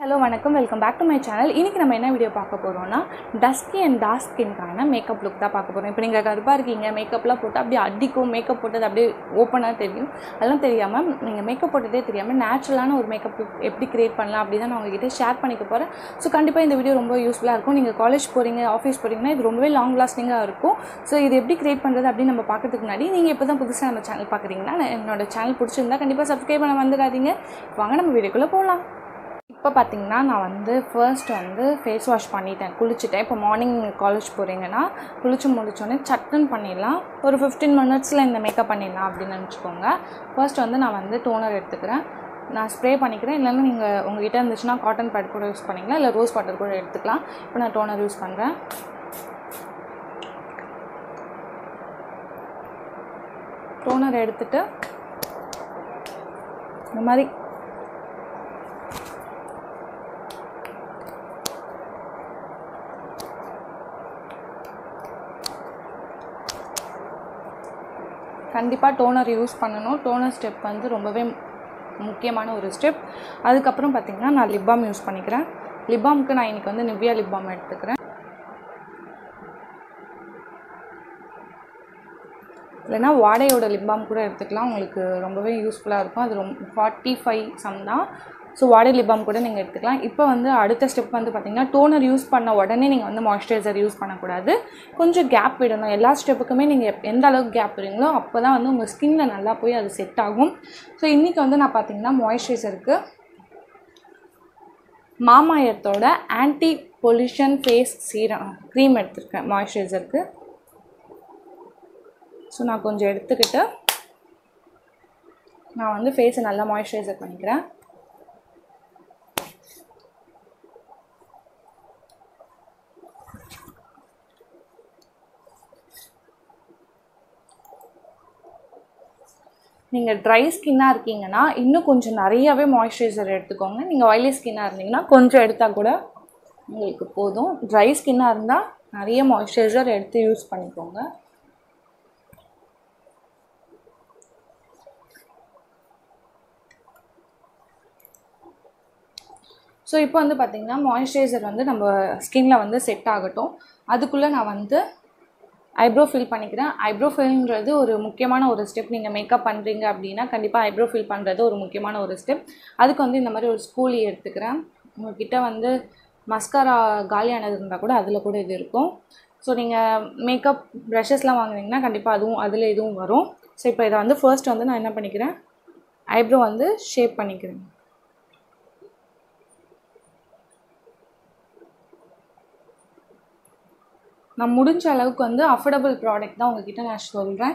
Hello வணக்கம். Welcome back to my channel இன்றைக்கி நம்ம என்ன வீடியோ பார்க்க போகிறோம்னா டஸ்கி அண்ட் டார்க் ஸ்கின்கான மேக்கப் லுக் தான் பார்க்க போகிறோம் இப்போ நீங்கள் கருப்பாக இருக்கீங்க மேக்கப்லாம் போட்டு அப்படியே அடிக்கும் மேக்கப் போட்டது அப்படியே ஓப்பனாக தெரியும். அதெல்லாம் தெரியாமல் நீங்கள் மேக்கப் போட்டதே தெரியாமல் நேச்சுரலான ஒரு மேக்கப் லுக் எப்படி க்ரியேட் பண்ணலாம் அப்படி தான் நான் உங்ககிட்ட ஷேர் பண்ணிக்க போகிறேன் ஸோ கண்டிப்பாக இந்த வீடியோ ரொம்ப யூஸ்ஃபுல்லாக இருக்கும். நீங்கள் காலேஜ் போகிறீங்க ஆஃபீஸ் போகிறீங்கன்னா இது ரொம்பவே லாங் லாஸ்டிங்காக இருக்கும். ஸோ இது எப்படி க்ரியேட் பண்ணுறது அப்படின்னு நம்ம பார்க்கறதுக்கு முன்னாடி நீங்கள் இப்போ தான் புதுசாக நம்ம சேனல் பார்க்குறீங்கன்னா என்னோட சேனல் பிடிச்சிருந்தா கண்டிப்பாக சப்ஸ்கிரைப் பண்ண வந்துடாதீங்க வாங்க நம்ம வீடியோக்குள்ளே போகலாம் இப்போ பார்த்தீங்கன்னா நான் வந்து ஃபர்ஸ்ட் வந்து ஃபேஸ் வாஷ் பண்ணிட்டேன். குளிச்சுட்டேன். இப்போ மார்னிங் காலேஜ் போகிறீங்கன்னா குளிச்சு முடிச்சோடனே சட்டுன்னு பண்ணிடலாம். ஒரு ஃபிஃப்டீன் மினிட்ஸில் இந்த மேக்கப் பண்ணிடலாம் அப்படின்னு நினச்சிக்கோங்க. ஃபர்ஸ்ட் வந்து நான் வந்து டோனர் எடுத்துக்கிறேன். நான் ஸ்ப்ரே பண்ணிக்கிறேன். இல்லைன்னா நீங்கள் உங்ககிட்ட இருந்துச்சுன்னா காட்டன் பேட் கூட யூஸ் பண்ணிக்கலாம் இல்லை ரோஸ் வாட்டர் கூட எடுத்துக்கலாம். இப்போ நான் டோனர் யூஸ் பண்ணுறேன் டோனர் எடுத்துகிட்டு இந்த மாதிரி கண்டிப்பாக டோனர் யூஸ் பண்ணணும். டோனர் ஸ்டெப் வந்து ரொம்பவே முக்கியமான ஒரு ஸ்டெப் அதுக்கப்புறம் பார்த்திங்கன்னா நான் லிப்பாம் யூஸ் பண்ணிக்கிறேன். லிப்பாம்க்கு நான் இன்றைக்கி வந்து நிவ்யா லிப்பாம் எடுத்துக்கிறேன். இல்லைனா வாடையோட லிப்பாம் கூட எடுத்துக்கலாம். உங்களுக்கு ரொம்பவே யூஸ்ஃபுல்லாக இருக்கும். அது ரொம்ப ஃபார்ட்டி ஃபைவ் சம் தான். ஸோ வாடை லிபாம் கூட நீங்கள் எடுத்துக்கலாம். இப்போ வந்து அடுத்த ஸ்டெப் வந்து பார்த்திங்கன்னா டோனர் யூஸ் பண்ண உடனே நீங்கள் வந்து மாய்ஸ்சரைசர் யூஸ் பண்ணக்கூடாது. கொஞ்சம் கேப் விடணும். எல்லா ஸ்டெப்புக்குமே நீங்கள் எந்த அளவுக்கு கேப் விடுறீங்களோ அப்போ தான் வந்து உங்கள் ஸ்கின்ல நல்லா போய் அது செட் ஆகும். ஸோ இன்றைக்கி வந்து நான் பார்த்திங்கன்னா மாய்ஸ்சரைசருக்கு மாமாயத்தோட anti pollution face serum cream எடுத்திருக்கேன் மாய்ஸ்சரைசருக்கு ஸோ நான் கொஞ்சம் எடுத்துக்கிட்டு நான் வந்து ஃபேஸை நல்லா மாய்ஸ்சரைசர் பண்ணிக்கிறேன். நீங்கள் ட்ரை ஸ்கின்னாக இருக்கீங்கன்னா இன்னும் கொஞ்சம் நிறையாவே மாய்ஸ்சரைசர் எடுத்துக்கோங்க. நீங்கள் ஆயிலி ஸ்கின்னாக இருந்தீங்கன்னா கொஞ்சம் எடுத்தால் கூட உங்களுக்கு போதும். ட்ரை ஸ்கின்னாக இருந்தால் நிறைய மாய்ஸ்சரைசர் எடுத்து யூஸ் பண்ணிக்கோங்க. ஸோ இப்போ வந்து பார்த்திங்கன்னா மாய்ஸ்சரைசர் வந்து நம்ம ஸ்கின்ல வந்து செட் ஆகட்டும். அதுக்குள்ளே நான் வந்து ஐப்ரோ ஃபில் பண்ணிக்கிறேன். ஐப்ரோ ஃபில்ன்றது ஒரு முக்கியமான ஒரு ஸ்டெப் நீங்கள் மேக்கப் பண்ணுறீங்க அப்படின்னா கண்டிப்பாக ஐப்ரோ ஃபில் பண்ணுறது ஒரு முக்கியமான ஒரு ஸ்டெப் அதுக்கு வந்து இந்த மாதிரி ஒரு ஸ்கூலி எடுத்துக்கிறேன். உங்கள்கிட்ட வந்து மஸ்காரா காலியானது இருந்தால் கூட அதில் கூட இது இருக்கும். ஸோ நீங்கள் மேக்கப் ப்ரஷஸ்லாம் வாங்குனீங்கன்னா கண்டிப்பாக அதுவும் அதில் இதுவும் வரும். ஸோ இப்போ இதை வந்து ஃபர்ஸ்ட் வந்து நான் என்ன பண்ணிக்கிறேன்? ஐப்ரோ வந்து ஷேப் பண்ணிக்கிறேன். நான் முடிஞ்ச அளவுக்கு வந்து அஃபோர்டபுள் ப்ராடக்ட் தான் உங்ககிட்ட நான் சொல்கிறேன்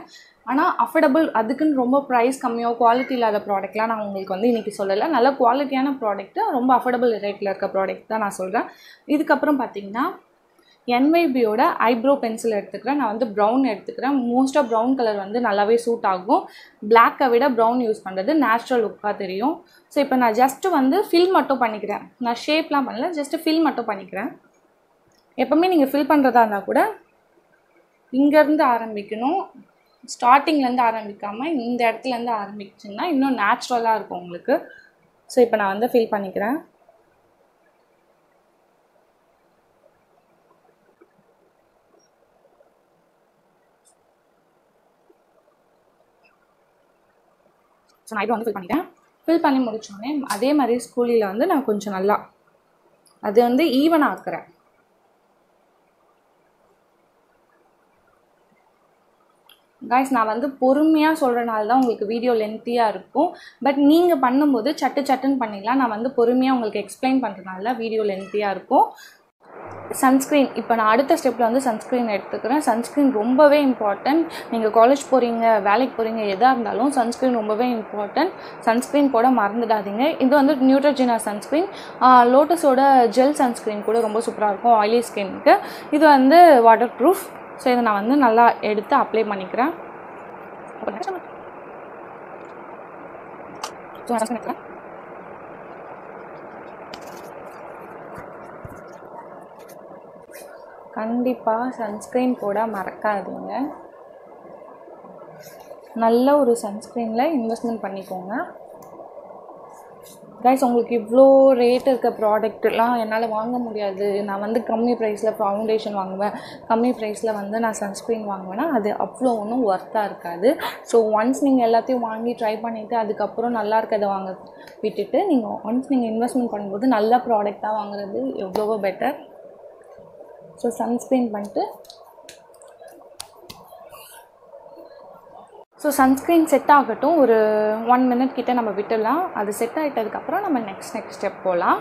ஆனால் அஃபோர்டபுள் அதுக்குன்னு ரொம்ப ப்ரைஸ் கம்மியாக குவாலிட்டி இல்லாத ப்ராடக்ட்லாம் நான் உங்களுக்கு வந்து இன்றைக்கி சொல்லலை. நல்ல குவாலிட்டியான ப்ராடக்ட்டு ரொம்ப அஃபோர்டபுள் ரேட்டில் இருக்க ப்ராடக்ட் தான் நான் சொல்கிறேன் இதுக்கப்புறம் பார்த்தீங்கன்னா என்வைபியோட ஐப்ரோ பென்சில் எடுத்துக்கிறேன். நான் வந்து ப்ரௌன் எடுத்துக்கிறேன். மோஸ்ட்டாக ப்ரௌன் கலர் வந்து நல்லாவே சூட் ஆகும். பிளாக்கை விட ப்ரௌன் யூஸ் பண்ணுறது நேச்சுரல் லுக்காக தெரியும். ஸோ இப்போ நான் ஜஸ்ட்டு வந்து ஃபில் மட்டும் பண்ணிக்கிறேன். நான் ஷேப்லாம் பண்ணல ஜஸ்ட்டு ஃபில் மட்டும் பண்ணிக்கிறேன். எப்போவுமே நீங்கள் ஃபில் பண்ணுறதா இருந்தால் கூட இங்கேருந்து ஆரம்பிக்கணும். ஸ்டார்டிங்லேருந்து ஆரம்பிக்காமல் இந்த இடத்துலேருந்து ஆரம்பிச்சிங்கன்னா இன்னும் நேச்சுரலாக இருக்கும் உங்களுக்கு. ஸோ இப்போ நான் வந்து ஃபில் பண்ணிக்கிறேன். ஸோ நான் இப்போ வந்து ஃபில் பண்ணிட்டேன் ஃபில் பண்ணி முடித்தோடனே அதே மாதிரி ஸ்கூலில் வந்து நான் கொஞ்சம் நல்லா அது வந்து ஈவன் ஆக்குறேன். காய்ஸ் நான் வந்து பொறுமையாக சொல்கிறனால தான் உங்களுக்கு வீடியோ லென்த்தியாக இருக்கும். பட் நீங்கள் பண்ணும்போது சட்டு சட்டுன்னு பண்ணிடலாம். நான் வந்து பொறுமையாக உங்களுக்கு எக்ஸ்பிளைன் பண்ணுறதுனால வீடியோ லென்த்தியாக இருக்கும். சன்ஸ்க்ரீன் இப்போ நான் அடுத்த ஸ்டெப்பில் வந்து சன்ஸ்க்ரீன் எடுத்துக்கிறேன். சன்ஸ்க்ரீன் ரொம்பவே இம்பார்ட்டன்ட் நீங்கள் காலேஜ் போகிறீங்க வேலைக்கு போகிறீங்க எதாக இருந்தாலும் சன்ஸ்க்ரீன் ரொம்பவே இம்பார்ட்டன்ட் சன்ஸ்க்ரீன் போட மறந்துடாதீங்க. இது வந்து நியூட்ரஜினா சன்ஸ்க்ரீன் லோட்டஸோட ஜெல் சன்ஸ்க்ரீன் கூட ரொம்ப சூப்பராக இருக்கும் ஆயிலி ஸ்கின்க்கு இது வந்து வாட்டர் ப்ரூஃப் ஸோ இதை நான் வந்து நல்லா எடுத்து அப்ளை பண்ணிக்கிறேன். கண்டிப்பாக சன்ஸ்க்ரீன் போட மறக்காதீங்க. நல்ல ஒரு சன்ஸ்க்ரீனில் இன்வெஸ்ட்மெண்ட் பண்ணிக்கோங்க. கைஸ் உங்களுக்கு இவ்வளோ ரேட் இருக்க ப்ராடக்ட்லாம் என்னால் வாங்க முடியாது. நான் வந்து கம்மி ப்ரைஸில் ஃபவுண்டேஷன் வாங்குவேன். கம்மி ப்ரைஸில் வந்து நான் சன்ஸ்க்ரீன் வாங்குவேன்னா அது அவ்வளோ ஒன்றும் ஒர்த்தாக இருக்காது. ஸோ ஒன்ஸ் நீங்கள் எல்லாத்தையும் வாங்கி ட்ரை பண்ணிவிட்டு அதுக்கப்புறம் நல்லா இருக்கிறத வாங்க விட்டுட்டு நீங்கள் ஒன்ஸ் நீங்கள் இன்வெஸ்ட்மெண்ட் பண்ணும்போது நல்ல ப்ராடக்டாக வாங்குறது எவ்வளவோ பெட்டர் ஸோ சன்ஸ்க்ரீன் பண்ணிட்டு ஸோ சன்ஸ்க்ரீன் செட் ஆகட்டும். ஒரு ஒன் மினிட் கிட்ட நம்ம விட்டுடலாம். அது செட் ஆகிட்டதுக்கப்புறம் நம்ம நெக்ஸ்ட் நெக்ஸ்ட் ஸ்டெப் போகலாம்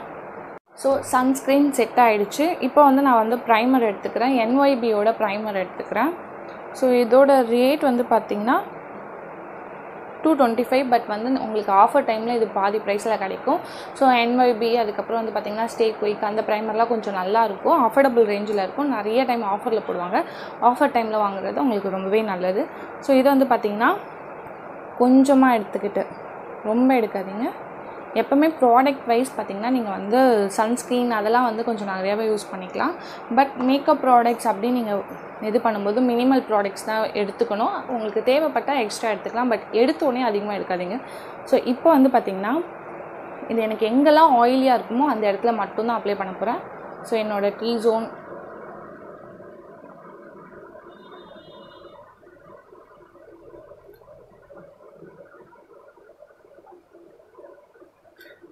ஸோ சன்ஸ்க்ரீன் செட் ஆகிடுச்சு இப்போ வந்து நான் வந்து ப்ரைமர் எடுத்துக்கிறேன். என்ஒய்பியோட ப்ரைமர் எடுத்துக்கிறேன். ஸோ இதோட ரேட் வந்து பார்த்திங்கன்னா டூ டுவெண்ட்டி ஃபைவ் பட் வந்து உங்களுக்கு ஆஃபர் டைமில் இது பாதி ப்ரைஸில் கிடைக்கும். ஸோ என்ஒய்பி அதுக்கப்புறம் வந்து பார்த்திங்கன்னா ஸ்டே குயிக் அந்த ப்ரைமர்லாம் கொஞ்சம் நல்லாயிருக்கும் அஃபோர்டபுள் ரேஞ்சில் இருக்கும். நிறைய டைம் ஆஃபரில் போடுவாங்க. ஆஃபர் டைமில் வாங்குறது உங்களுக்கு ரொம்பவே நல்லது. ஸோ இதை வந்து பார்த்திங்கன்னா கொஞ்சமாக எடுத்துக்கிட்டு ரொம்ப எடுக்காதீங்க. எப்போவுமே ப்ராடக்ட் வைஸ் பார்த்திங்கன்னா நீங்கள் வந்து சன்ஸ்க்ரீன் அதெல்லாம் வந்து கொஞ்சம் நிறையாவே யூஸ் பண்ணிக்கலாம். பட் மேக்கப் ப்ராடக்ட்ஸ் அப்படி நீங்கள் இது பண்ணும்போது மினிமல் ப்ராடக்ட்ஸ் தான் எடுத்துக்கணும். உங்களுக்கு தேவைப்பட்டால் எக்ஸ்ட்ரா எடுத்துக்கலாம். பட் எடுத்தோடனே அதிகமாக எடுக்காதீங்க. ஸோ இப்போ வந்து பார்த்திங்கன்னா இது எனக்கு எங்கெல்லாம் ஆயிலியாக இருக்குமோ அந்த இடத்துல மட்டும்தான் அப்ளை பண்ண போகிறேன் ஸோ என்னோடய டீ ஜோன்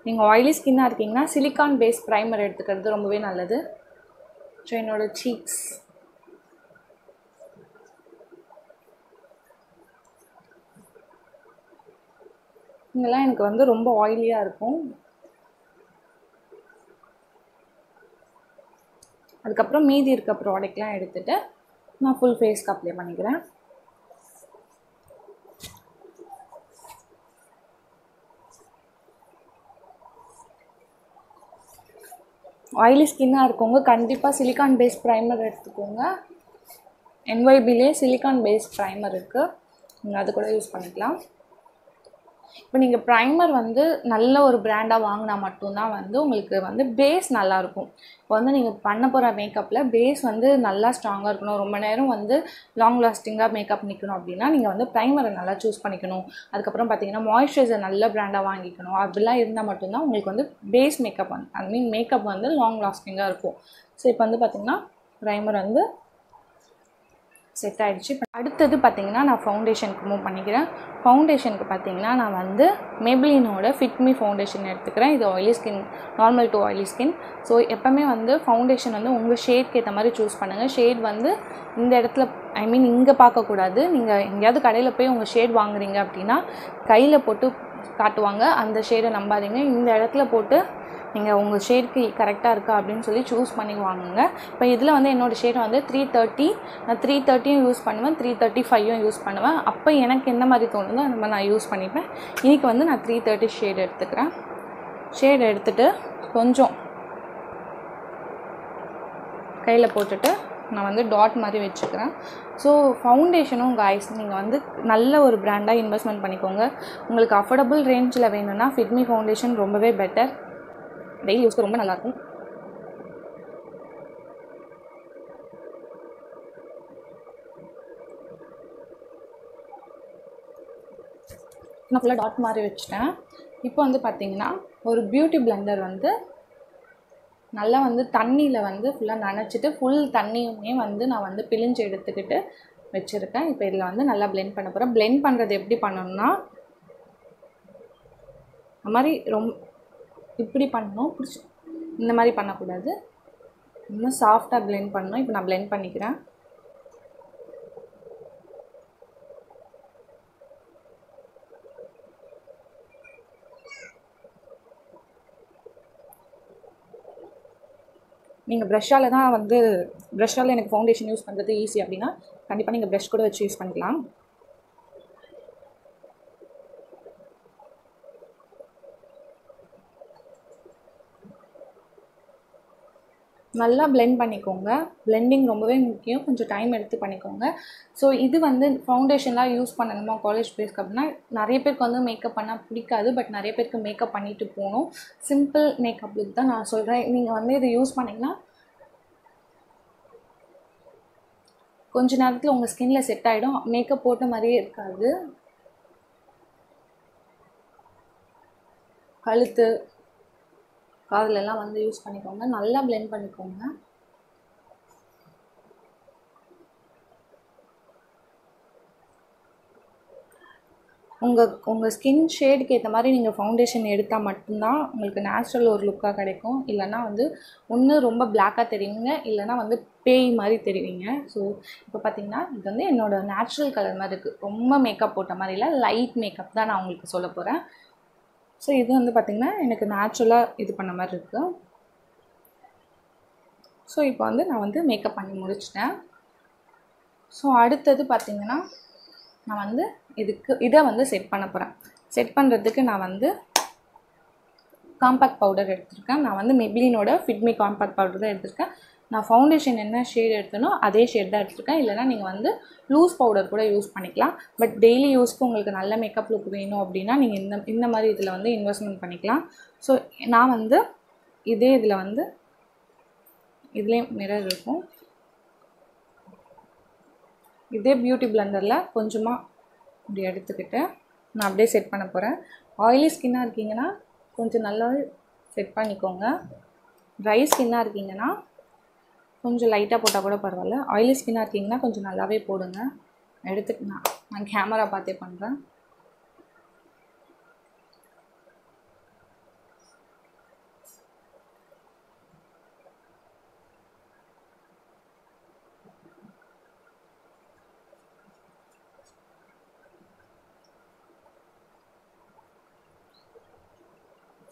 நீங்கள் ஆயிலி ஸ்கின்னாக இருக்கீங்கன்னா சிலிக்கான் பேஸ் ப்ரைமர் எடுத்துக்கிறது ரொம்பவே நல்லது. ஸோ என்னோடய சீக்ஸ் இங்கெல்லாம் எனக்கு வந்து ரொம்ப ஆயிலியாக இருக்கும். அதுக்கப்புறம் மீதி இருக்க ப்ராடக்ட்லாம் எடுத்துகிட்டு நான் ஃபுல் ஃபேஸ்க்கு அப்ளை பண்ணிக்கிறேன். ஆயிலி ஸ்கின்னாக இருக்கவங்க கண்டிப்பாக சிலிக்கான் பேஸ் ப்ரைமர் எடுத்துக்கோங்க. என்ஒய்பிலே சிலிக்கான் பேஸ் ப்ரைமர் இருக்குது நீங்கள் அது கூட யூஸ் பண்ணிக்கலாம். இப்போ நீங்கள் ப்ரைமர் வந்து நல்ல ஒரு பிராண்டாக வாங்கினா மட்டும்தான் வந்து உங்களுக்கு வந்து பேஸ் நல்லாயிருக்கும். இப்போ வந்து நீங்கள் பண்ண போகிற மேக்கப்பில் பேஸ் வந்து நல்லா ஸ்ட்ராங்காக இருக்கணும். ரொம்ப நேரம் வந்து லாங் லாஸ்டிங்காக மேக்கப் நிற்கணும் அப்படின்னா நீங்கள் வந்து ப்ரைமரை நல்லா சூஸ் பண்ணிக்கணும். அதுக்கப்புறம் பார்த்தீங்கன்னா மாய்ஸ்சரைசர் நல்ல பிராண்டாக வாங்கிக்கணும். அப்படிலாம் இருந்தால் மட்டும்தான் உங்களுக்கு வந்து பேஸ் மேக்கப் வந்து ஐ மீன் மேக்கப் வந்து லாங் லாஸ்டிங்காக இருக்கும். ஸோ இப்போ வந்து பார்த்திங்கன்னா ப்ரைமர் வந்து செட் ஆகிடுச்சு அடுத்தது பார்த்திங்கன்னா நான் ஃபவுண்டேஷனுக்கு மூவ் பண்ணிக்கிறேன். ஃபவுண்டேஷனுக்கு பார்த்திங்கன்னா நான் வந்து மேப்ளினோட ஃபிட்மி ஃபவுண்டேஷன் எடுத்துக்கிறேன். இது oily skin normal to oily skin so எப்போவுமே வந்து ஃபவுண்டேஷன் வந்து உங்கள் ஷேட்க்கு ஏற்ற மாதிரி சூஸ் பண்ணுங்கள் ஷேட் வந்து இந்த இடத்துல ஐ மீன் இங்கே பார்க்கக்கூடாது. நீங்கள் எங்கேயாவது கடையில் போய் உங்கள் ஷேட் வாங்குறீங்க அப்படின்னா கையில் போட்டு காட்டுவாங்க. அந்த ஷேடை நம்பாதீங்க. இந்த இடத்துல போட்டு நீங்கள் உங்கள் ஷேடுக்கு கரெக்டாக இருக்கா அப்படின்னு சொல்லி சூஸ் பண்ணி வாங்குங்க. இப்போ இதில் வந்து என்னோடய ஷேட் வந்து த்ரீ தேர்ட்டி நான் த்ரீ தேர்ட்டியும் யூஸ் பண்ணுவேன் த்ரீ தேர்ட்டி ஃபைவும் யூஸ் பண்ணுவேன். அப்போ எனக்கு எந்த மாதிரி தோணுதோ அந்த மாதிரி நான் யூஸ் பண்ணிப்பேன். இன்றைக்கி வந்து நான் த்ரீ தேர்ட்டி ஷேட் எடுத்துக்கிறேன். ஷேட் எடுத்துகிட்டு கொஞ்சம் கையில் போட்டுட்டு நான் வந்து டாட் மாதிரி வச்சுக்கிறேன். ஸோ ஃபவுண்டேஷனும் உங்கள் ஐஸ் நீங்கள் வந்து நல்ல ஒரு ப்ராண்டாக இன்வெஸ்ட்மெண்ட் பண்ணிக்கோங்க. உங்களுக்கு அஃபோர்டபுள் ரேஞ்சில் வேணும்னா ஃபிட்மி ஃபவுண்டேஷன் ரொம்பவே பெட்டர் டெய்லி யூஸ்க்கு ரொம்ப நல்லாயிருக்கும். நான் ஃபுல்லாக டாட் மாதிரி வச்சுட்டேன். இப்போ வந்து பார்த்தீங்கன்னா ஒரு பியூட்டி பிளெண்டர் வந்து நல்லா வந்து தண்ணியில் வந்து ஃபுல்லாக நனைச்சிட்டு ஃபுல் தண்ணியுமே வந்து நான் வந்து பிழிஞ்சு எடுத்துக்கிட்டு வச்சுருக்கேன். இப்போ இதில் வந்து நல்லா பிளெண்ட் பண்ண போகிறேன் பிளெண்ட் பண்ணுறது எப்படி பண்ணணும்னா அது மாதிரி ரொம்ப இப்படி பண்ணணும் பிடிச்சி இந்த மாதிரி பண்ணக்கூடாது. இன்னும் சாஃப்டாக பிளெண்ட் பண்ணணும். இப்போ நான் பிளெண்ட் பண்ணிக்கிறேன். நீங்கள் ப்ரெஷ்ஷால் தான் வந்து ப்ரெஷ்ஷால் எனக்கு ஃபவுண்டேஷன் யூஸ் பண்ணுறது ஈஸி அப்படின்னா கண்டிப்பாக நீங்கள் ப்ரெஷ் கூட வச்சு யூஸ் பண்ணிக்கலாம். நல்லா பிளெண்ட் பண்ணிக்கோங்க. பிளெண்டிங் ரொம்பவே முக்கியம். கொஞ்சம் டைம் எடுத்து பண்ணிக்கோங்க. ஸோ இது வந்து ஃபவுண்டேஷன்லாம் யூஸ் பண்ணணுமா காலேஜ் பேஸ்க்கு அப்படின்னா நிறைய பேருக்கு வந்து மேக்கப் பண்ணால் பிடிக்காது. பட் நிறைய பேருக்கு மேக்கப் பண்ணிட்டு போகணும். சிம்பிள் மேக்கப் லுக் தான் நான் சொல்கிறேன் நீங்கள் வந்து இதை யூஸ் பண்ணிங்கன்னா கொஞ்ச நேரத்தில் உங்கள் ஸ்கின்ல செட் ஆகிடும் மேக்கப் போட்ட மாதிரியே இருக்காது. கழுத்து காதலெல்லாம் வந்து யூஸ் பண்ணிக்கோங்க. நல்லா பிளெண்ட் பண்ணிக்கோங்க. உங்கள் உங்கள் ஸ்கின் ஷேடுக்கு ஏற்ற மாதிரி நீங்கள் ஃபவுண்டேஷன் எடுத்தால் மட்டும்தான் உங்களுக்கு நேச்சுரல் ஒரு லுக்காக கிடைக்கும். இல்லைன்னா வந்து ஒன்று ரொம்ப பிளாக்காக தெரியுங்க. இல்லைன்னா வந்து பேய் மாதிரி தெரிவிங்க. ஸோ இப்போ பார்த்தீங்கன்னா இது வந்து என்னோடய நேச்சுரல் கலர் மாதிரி இருக்குது ரொம்ப மேக்கப் போட்ட மாதிரி இல்லை லைட் மேக்கப் தான் நான் உங்களுக்கு சொல்ல போகிறேன் ஸோ இது வந்து பார்த்திங்கன்னா எனக்கு நேச்சுரலாக இது பண்ண மாதிரி இருக்குது ஸோ இப்போ வந்து நான் வந்து மேக்கப் பண்ணி முடிச்சிட்டேன். ஸோ அடுத்தது பார்த்திங்கன்னா நான் வந்து இதுக்கு இதை வந்து செட் பண்ண போகிறேன் செட் பண்ணுறதுக்கு நான் வந்து காம்பேக்ட் பவுடர் எடுத்திருக்கேன். நான் வந்து மெப்ளினோட ஃபிட்மி காம்பேக்ட் பவுடர் தான் எடுத்திருக்கேன். நான் ஃபவுண்டேஷன் என்ன ஷேட் எடுத்தனோ அதே ஷேட் தான் எடுத்துருக்கேன். இல்லைனா நீங்கள் வந்து லூஸ் பவுடர் கூட யூஸ் பண்ணிக்கலாம். பட் டெய்லி யூஸ்க்கு உங்களுக்கு நல்ல மேக்கப் லுக் வேணும் அப்படின்னா நீங்கள் இந்த இந்த மாதிரி இதில் வந்து இன்வெஸ்ட்மெண்ட் பண்ணிக்கலாம். ஸோ நான் வந்து இதே இதில் வந்து இதுலேயும் மிரர் இருக்கும். இதே பியூட்டி பிளண்டரில் கொஞ்சமாக இப்படி எடுத்துக்கிட்டு நான் அப்படியே செட் பண்ண போகிறேன் ஆயிலி ஸ்கின்னாக இருக்கீங்கன்னா கொஞ்சம் நல்லா செட் பண்ணிக்கோங்க. ட்ரை ஸ்கின்னாக இருக்கீங்கன்னா கொஞ்சம் லைட்டாக போட்டால் கூட பரவாயில்ல. ஆயிலி ஸ்கின்னாக இருக்கீங்கன்னா கொஞ்சம் நல்லாவே போடுங்க. எடுத்துட்டு நான் நான் கேமரா பார்த்தே பண்ணுறேன்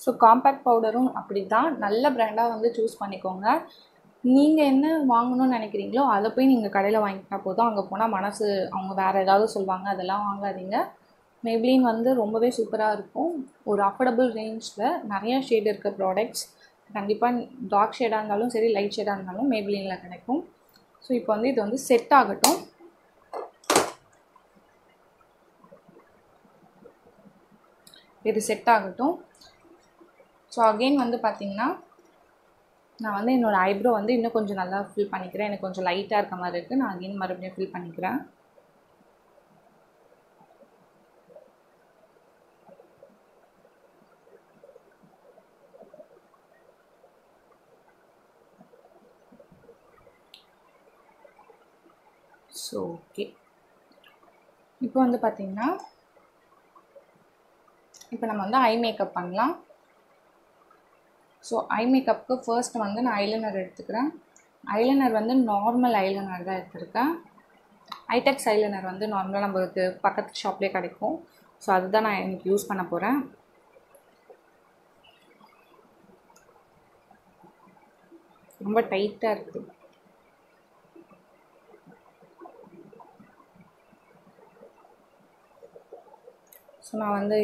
ஸோ காம்பேக்ட் பவுடரும் அப்படி தான் நல்ல ப்ராண்டாக வந்து சூஸ் பண்ணிக்கோங்க. நீங்கள் என்ன வாங்கணும்னு நினைக்கிறீங்களோ அதை போய் நீங்கள் கடையில் வாங்கிட்டா போதும். அங்கே போனால் மனசு அவங்க வேறு ஏதாவது சொல்லுவாங்க அதெல்லாம் வாங்காதீங்க. மேப்ளின் வந்து ரொம்பவே சூப்பராக இருக்கும். ஒரு அஃபோர்டபுள் ரேஞ்சில் நிறைய ஷேட் இருக்க ப்ராடக்ட்ஸ் கண்டிப்பாக டார்க் ஷேடாக இருந்தாலும் சரி லைட் ஷேடாக இருந்தாலும் மேபிளினில் கிடைக்கும். ஸோ இப்போ வந்து இது வந்து செட் ஆகட்டும். இது செட் ஆகட்டும். ஸோ அகெயின் வந்து பார்த்திங்கன்னா நான் வந்து என்னோடய ஐப்ரோ வந்து இன்னும் கொஞ்சம் நல்லா ஃபில் பண்ணிக்கிறேன். எனக்கு கொஞ்சம் லைட்டாக இருக்க மாதிரி இருக்குது நான் அகெயின் மறுபடியும் ஃபில் பண்ணிக்கிறேன். ஸோ ஓகே இப்போ வந்து பார்த்திங்கன்னா இப்போ நம்ம வந்து ஐ மேக்கப் பண்ணலாம். ஸோ ஐ மேக்கப்புக்கு ஃபர்ஸ்ட் வந்து நான் ஐலைனர் எடுத்துக்கிறேன். ஐலைனர் வந்து நார்மல் ஐலைனர் தான் எடுத்திருக்கேன். ஐடெக்ஸ் ஐலைனர் வந்து நார்மலாக நம்மளுக்கு பக்கத்து ஷாப்லேயே கிடைக்கும். ஸோ அதுதான் நான் எனக்கு யூஸ் பண்ண போகிறேன் ரொம்ப டைட்டாக இருக்குது ஸோ நான் வந்து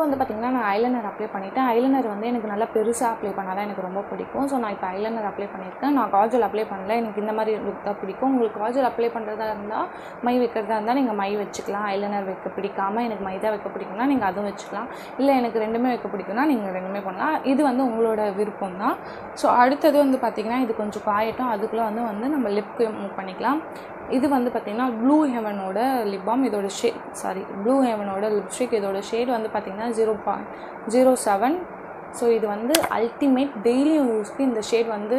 இப்போ வந்து பார்த்திங்கன்னா நான் ஐலைனர் அப்ளை பண்ணிவிட்டேன் ஐலைனர் வந்து எனக்கு நல்லா பெருசாக அப்ளை பண்ணால் தான் எனக்கு ரொம்ப பிடிக்கும். ஸோ நான் இப்போ ஐலைனர் அப்ளை பண்ணியிருக்கேன். நான் காஜல் அப்ளை பண்ணல. எனக்கு இந்த மாதிரி லுக் தான் பிடிக்கும். உங்களுக்கு காஜல் அப்ளை பண்ணுறதா இருந்தால் மை வைக்கிறதா இருந்தால் நீங்கள் மை வச்சுக்கலாம். ஐலைனர் வைக்க பிடிக்காமல் எனக்கு மை தான் வைக்க பிடிக்கும்னா நீங்கள் அதுவும் வச்சுக்கலாம். இல்லை எனக்கு ரெண்டுமே வைக்க பிடிக்கும்னா நீங்கள் ரெண்டுமே பண்ணலாம். இது வந்து உங்களோட விருப்பம் தான். ஸோ அடுத்தது வந்து பார்த்திங்கன்னா இது கொஞ்சம் காயட்டும். அதுக்குள்ளே வந்து வந்து நம்ம லிப் மூவ் பண்ணிக்கலாம். இது வந்து பார்த்திங்கன்னா ப்ளூ ஹெவனோட லிப் பாம் இதோட ஷே சாரி ப்ளூ ஹெவனோட லிப்ஸ்டிக் இதோட ஷேட் வந்து பார்த்திங்கன்னா zero point zero seven so இது வந்து அல்டிமேட் டெய்லியும் யூஸ்க்கு இந்த ஷேட் வந்து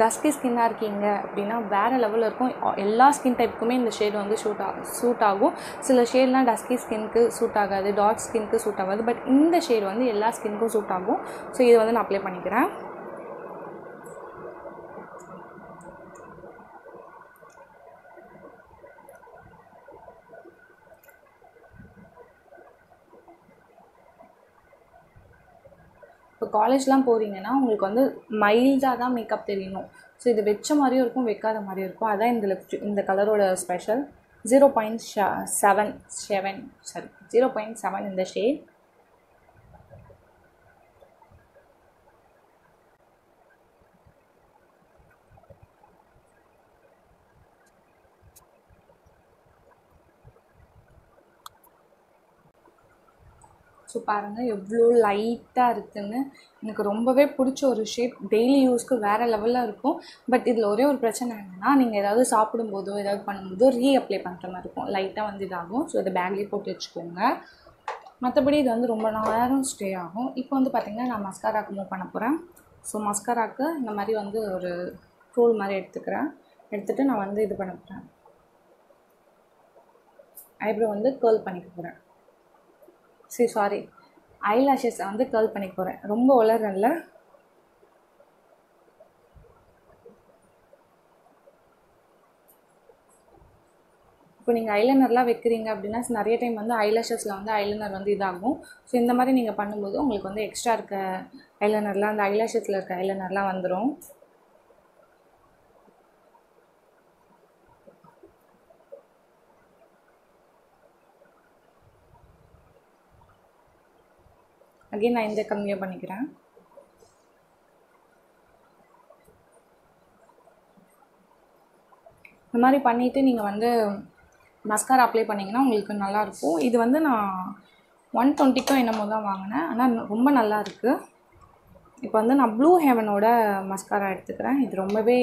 டஸ்கி ஸ்கின்னாக இருக்கீங்க அப்படின்னா வேறு லெவலில் இருக்கும். எல்லா ஸ்கின் டைப்புக்குமே இந்த ஷேட் வந்து ஷூட் ஆகும் சூட் ஆகும். சில ஷேட்லாம் டஸ்கி ஸ்கின்க்கு சூட் ஆகாது டார்க் ஸ்கின்க்கு சூட் ஆகாது பட் இந்த ஷேட் வந்து எல்லா ஸ்கின்க்கும் சூட் ஆகும். ஸோ இதை வந்து நான் அப்ளை பண்ணிக்கிறேன். இப்போ காலேஜ்லாம் போகிறீங்கன்னா உங்களுக்கு வந்து மைல்டாக தான் மேக்கப் தெரியணும். ஸோ இது வச்ச மாதிரியும் இருக்கும் வைக்காத மாதிரியும் இருக்கும். அதான் இந்த லிப்ஸ்டிக் இந்த கலரோட special zero point seven seven sorry zero point seven இந்த ஷேட் ஸோ பாருங்கள் எவ்வளோ லைட்டாக இருக்குதுன்னு எனக்கு ரொம்பவே பிடிச்ச ஒரு ஷேப் டெய்லி யூஸ்க்கு வேறு லெவலில் இருக்கும். பட் இதில் ஒரே ஒரு பிரச்சனை என்னென்னா நீங்கள் ஏதாவது சாப்பிடும்போதோ ஏதாவது பண்ணும்போதோ ரீ அப்ளை பண்ணுற மாதிரி இருக்கும். லைட்டாக வந்து இதாகும். ஸோ இதை பேக்லேயே போட்டு வச்சுக்கோங்க. மற்றபடி இது வந்து ரொம்ப நேரம் ஸ்டே ஆகும். இப்போ வந்து பார்த்திங்கன்னா நான் மஸ்காராக்கு மூவ் பண்ண போகிறேன் ஸோ மஸ்காராக்கு இந்த மாதிரி வந்து ஒரு ரோல் மாதிரி எடுத்துக்கிறேன். எடுத்துகிட்டு நான் வந்து இது பண்ண போகிறேன் ஐப்ரோ வந்து கேர்ள் பண்ணிக்க போகிறேன் சரி சாரி ஐலாஷஸை வந்து கேர்ள் பண்ணிக்க போகிறேன் ரொம்ப வளரல இப்போ நீங்கள் ஐலைனர்லாம் வைக்கிறீங்க அப்படின்னா நிறைய டைம் வந்து ஐலாஷஸில் வந்து ஐலைனர் வந்து இதாகும். ஸோ இந்த மாதிரி நீங்கள் பண்ணும்போது உங்களுக்கு வந்து எக்ஸ்ட்ரா இருக்க ஐலைனர்லாம் அந்த ஐலாஷஸில் இருக்க ஐலைனர்லாம் வந்துடும் அகைன் நான் இந்த கம்மியாக பண்ணிக்கிறேன். இந்த மாதிரி பண்ணிவிட்டு நீங்கள் வந்து மஸ்காரா அப்ளை பண்ணிங்கன்னா உங்களுக்கு நல்லாயிருக்கும் இது வந்து நான் ஒன் டுவெண்ட்டிக்கும் என்னமோ தான் வாங்கினேன். ஆனால் ரொம்ப நல்லா இருக்குது இப்போ வந்து நான் ப்ளூ ஹெவனோட மஸ்காரா எடுத்துக்கிறேன். இது ரொம்பவே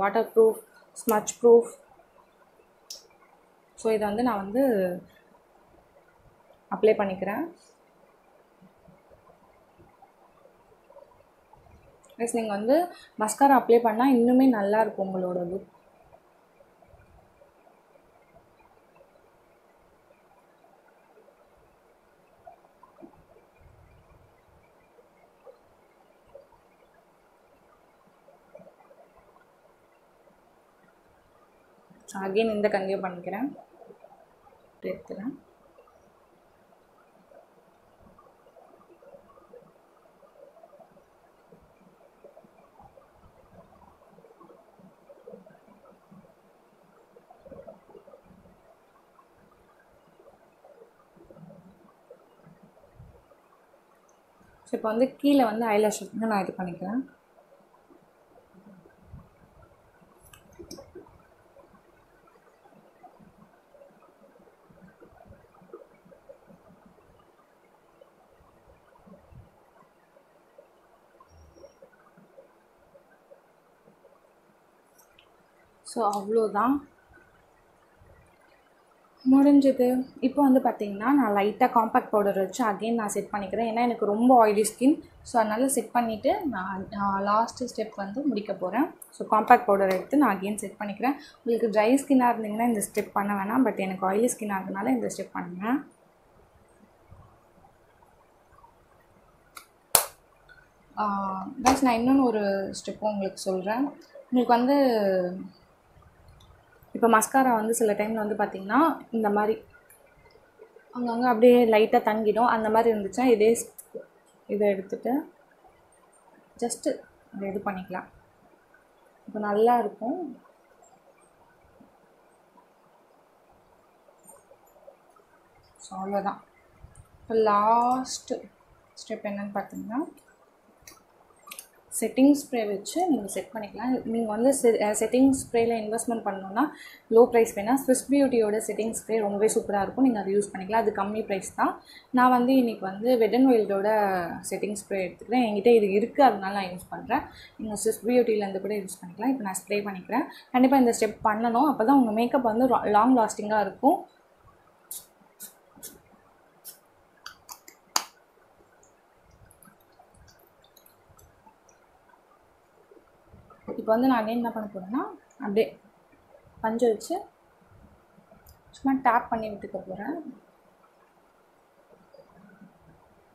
water proof smudge proof so இதை வந்து நான் வந்து அப்ளை பண்ணிக்கிறேன். ப்ளஸ் நீங்கள் வந்து மஸ்காரா அப்ளை பண்ணால் இன்னுமே நல்லாயிருக்கும் உங்களோட லுக் அகெயின் இந்த கண்டினியூ பண்ணிக்கிறேன். எடுத்துக்கிறேன் ஸோ இப்போ வந்து கீழே வந்து ஐலாஷ் வந்து நான் இது பண்ணிக்கிறேன். ஸோ அவ்வளோதான் முடிஞ்சது. இப்போ வந்து பார்த்திங்கன்னா நான் லைட்டாக காம்பேக்ட் பவுடர் வச்சு அகெயின் நான் செட் பண்ணிக்கிறேன். ஏன்னா எனக்கு ரொம்ப ஆயிலி ஸ்கின் ஸோ அதனால் செட் பண்ணிவிட்டு நான் லாஸ்ட்டு ஸ்டெப் வந்து முடிக்க போகிறேன் ஸோ காம்பேக்ட் பவுடர் எடுத்து நான் அகெயின் செட் பண்ணிக்கிறேன். உங்களுக்கு ட்ரை ஸ்கின்னாக இருந்தீங்கன்னா இந்த ஸ்டெப் பண்ண வேணாம். பட் எனக்கு ஆயிலி ஸ்கின்னாக இருந்தனால இந்த ஸ்டெப் பண்ணுவேன் ப்ளஸ் நான் இன்னொன்று ஒரு ஸ்டெப்பும் உங்களுக்கு சொல்கிறேன் உங்களுக்கு வந்து இப்போ மஸ்காரா வந்து சில டைமில் வந்து பார்த்திங்கன்னா இந்த மாதிரி அங்கங்கே அப்படியே லைட்டாக தங்கிடும். அந்த மாதிரி இருந்துச்சுன்னா இதே இதை எடுத்துகிட்டு ஜஸ்ட்டு அதை இது பண்ணிக்கலாம். இப்போ நல்லா இருக்கும். ஸோ அவ்வளோதான் இப்போ லாஸ்ட்டு ஸ்டெப் என்னன்னு பார்த்தீங்கன்னா செட்டிங் ஸ்ப்ரே வச்சு நீங்கள் செட் பண்ணிக்கலாம். நீங்கள் வந்து செட்டிங் ஸ்ப்ரேயில் இன்வெஸ்ட்மெண்ட் பண்ணணுன்னா லோ ப்ரைஸ் வேணால் ஸ்விஸ் பியூட்டியோட செட்டிங் ஸ்ப்ரே ரொம்பவே சூப்பராக இருக்கும். நீங்கள் அதை யூஸ் பண்ணிக்கலாம். அது கம்மி ப்ரைஸ் தான். நான் வந்து இன்றைக்கி வந்து வெட் அண்ட் செட்டிங் ஸ்ப்ரே எடுத்துக்கிறேன். என்கிட்ட இது இருக்குது அதனால நான் யூஸ் பண்ணுறேன் நீங்கள் ஸ்விஸ் பியூட்டியிலேருந்து கூட யூஸ் பண்ணிக்கலாம். இப்போ நான் ஸ்ப்ரே பண்ணிக்கிறேன். கண்டிப்பாக இந்த ஸ்டெப் பண்ணணும். அப்போ தான் உங்கள் மேக்கப் வந்து லாங் லாஸ்டிங்காக இருக்கும். இப்போ வந்து நான் என்ன பண்ண போகிறேன்னா அப்படியே பஞ்சை வச்சு சும்மா டேப் பண்ணி விட்டுக்க போகிறேன்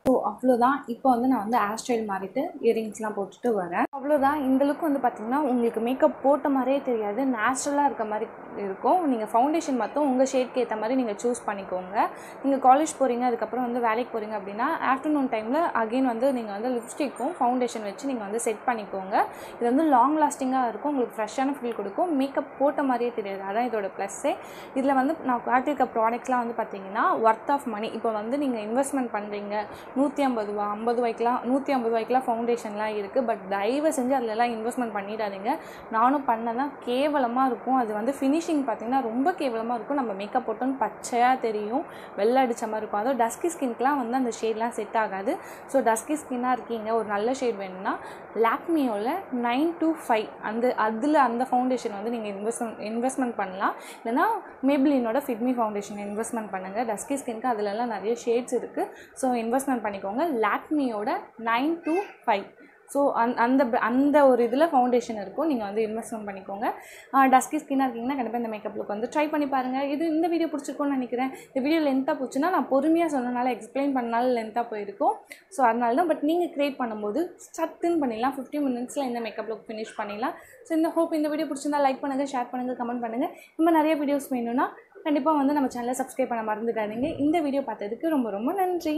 ஸோ அவ்வளோதான் இப்போ வந்து நான் வந்து ஹேர் ஸ்டைல் மாறிட்டு இயரிங்ஸ்லாம் போட்டுட்டு வரேன். அவ்வளோதான் இந்த லுக் வந்து பார்த்திங்கன்னா உங்களுக்கு மேக்கப் போட்ட மாதிரியே தெரியாது. நேச்சுரலாக இருக்க மாதிரி இருக்கும். நீங்கள் ஃபவுண்டேஷன் மட்டும் உங்கள் ஷேட்க்கு ஏற்ற மாதிரி நீங்கள் சூஸ் பண்ணிக்கோங்க. நீங்கள் காலேஜ் போகிறீங்க அதுக்கப்புறம் வந்து வேலைக்கு போகிறீங்க அப்படின்னா ஆஃப்டர்நூன் டைமில் அகெயின் வந்து நீங்கள் வந்து லிப்ஸ்டிக்கும் ஃபவுண்டேஷன் வச்சு நீங்கள் வந்து செட் பண்ணிக்கோங்க. இது வந்து லாங் லாஸ்டிங்காக இருக்கும். உங்களுக்கு ஃப்ரெஷ்ஷான ஃபீல் கொடுக்கும். மேக்கப் போட்ட மாதிரியே தெரியாது. அதான் இதோட ப்ளஸ்ஸே இதில் வந்து நான் காட்டியிருக்க ப்ராடக்ட்ஸ்லாம் வந்து பார்த்தீங்கன்னா ஒர்த் ஆஃப் மணி இப்போ வந்து நீங்கள் இன்வெஸ்ட்மெண்ட் பண்ணுறீங்க நூற்றி நூற்றி ஐம்பது ரூபா ஐம்பது ரூபாய்க்குலாம் நூற்றி ஐம்பது ரூபாய்க்குலாம் ஃபவுண்டேஷன்லாம் இருக்குது பட் தயவு செஞ்சு அதிலலாம் இன்வெஸ்ட்மெண்ட் பண்ணிடாதீங்க. நானும் பண்ணதான் கேவலமாக இருக்கும். அது வந்து ஃபினிஷிங் பார்த்திங்கன்னா ரொம்ப கேவலமாக இருக்கும். நம்ம மேக்கப் போட்டோன்னு பச்சையாக தெரியும். வெள்ளை அடித்த மாதிரி இருக்கும். அதுவும் டஸ்கி ஸ்கின்க்குலாம் வந்து அந்த ஷேட்லாம் செட் ஆகாது. ஸோ டஸ்கி ஸ்கின்னாக இருக்கீங்க. ஒரு நல்ல ஷேட் வேணும்னா லாக்மியோவில் நைன் டூ ஃபைவ் அந்த அதில் அந்த ஃபவுண்டேஷன் வந்து நீங்கள் இன்வெஸ்ட்மெண்ட் இன்வெஸ்ட்மெண்ட் பண்ணலாம். இல்லைனா மேபிளினோட ஃபிட்மி ஃபவுண்டேஷன் இன்வெஸ்ட்மெண்ட் பண்ணுங்கள் டஸ்கி ஸ்கின்க்கு அதிலலாம் நிறைய ஷேட்ஸ் இருக்குது ஸோ இன்வெஸ்ட்மெண்ட் பண்ணிக்கோங்க. லாக்மியோட நைன் டூ ஃபைவ் ஸோ அந் அந்த அந்த ஒரு இதில் ஃபவுண்டேஷன் இருக்கும். நீங்கள் வந்து இன்வெஸ்ட்மெண்ட் பண்ணிக்கோங்க. டஸ்கி ஸ்கின்னாக இருக்கீங்கன்னா கண்டிப்பாக இந்த மேக்கப் லுக் வந்து ட்ரை பண்ணி பாருங்கள் இது இந்த வீடியோ பிடிச்சிருக்கோன்னு நினைக்கிறேன். இந்த வீடியோ லென்த்தாக போச்சுன்னா நான் பொறுமையாக சொன்னனால எக்ஸ்பிளைன் பண்ணாலும் லென்த்தாக போயிருக்கும். ஸோ அதனால தான் பட் நீங்கள் க்ரியேட் பண்ணும்போது சத்துன்னு பண்ணிடலாம். ஃபிஃப்டி மினிட்ஸில் இந்த மேக்கப் லுக் ஃபினிஷ் பண்ணிடலாம். ஸோ இந்த ஹோப் இந்த வீடியோ பிடிச்சிருந்தா லைக் பண்ணுங்கள் ஷேர் பண்ணுங்கள் கமெண்ட் பண்ணுங்கள் இன்னும் நிறைய வீடியோஸ் வேணும்னா கண்டிப்பாக வந்து நம்ம சேனலை சப்ஸ்கிரைப் பண்ண மறந்துடாதீங்க. இந்த வீடியோ பார்த்ததுக்கு ரொம்ப ரொம்ப நன்றி.